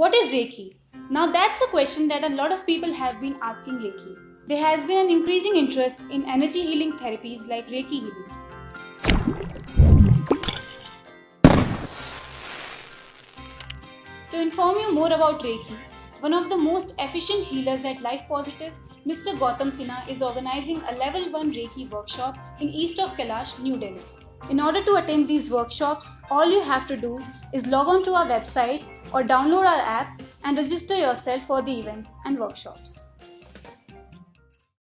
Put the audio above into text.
What is Reiki? Now that's a question that a lot of people have been asking lately. There has been an increasing interest in energy healing therapies like Reiki healing. To inform you more about Reiki, one of the most efficient healers at Life Positive, Mr. Gautam Sinha is organizing a level 1 Reiki workshop in east of Kailash, New Delhi. In order to attend these workshops, all you have to do is log on to our website or download our app and register yourself for the events and workshops.